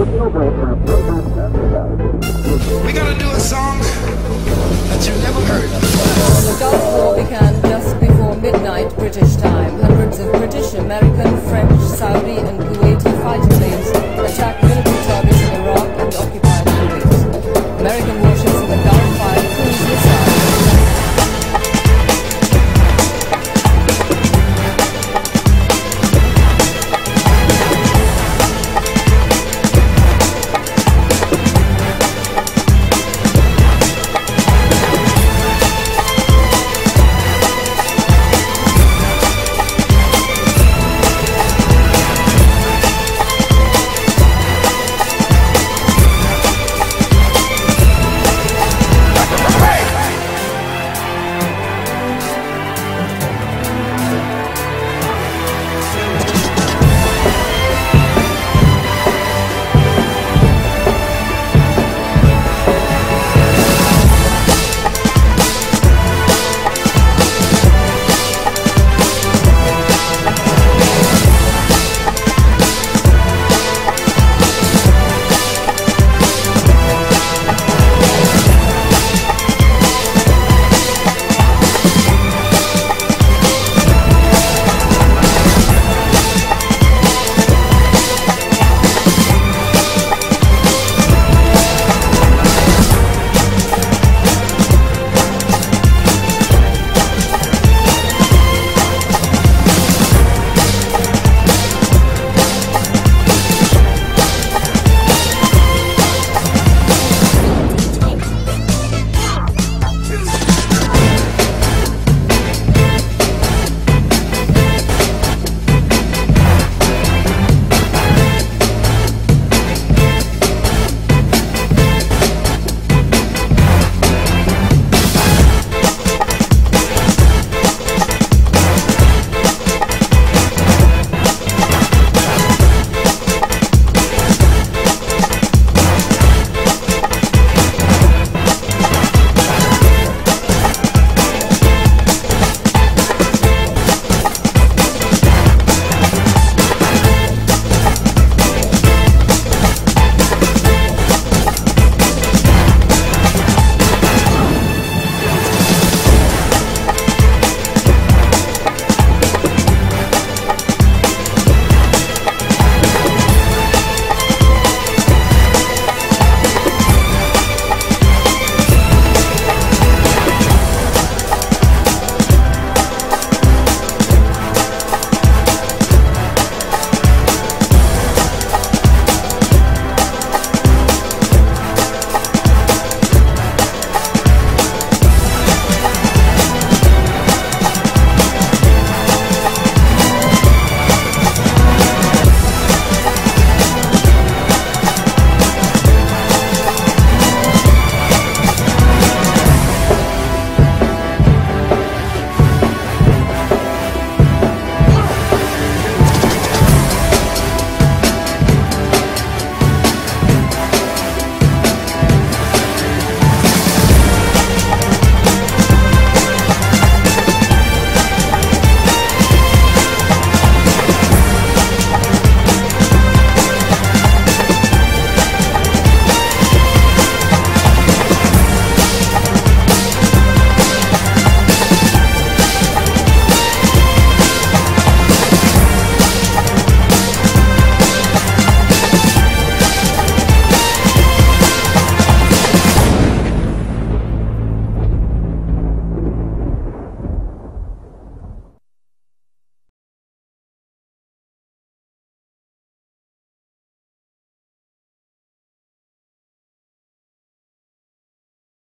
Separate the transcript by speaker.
Speaker 1: We're gonna do a song that you've never heard.
Speaker 2: The Gulf War began just before midnight British time.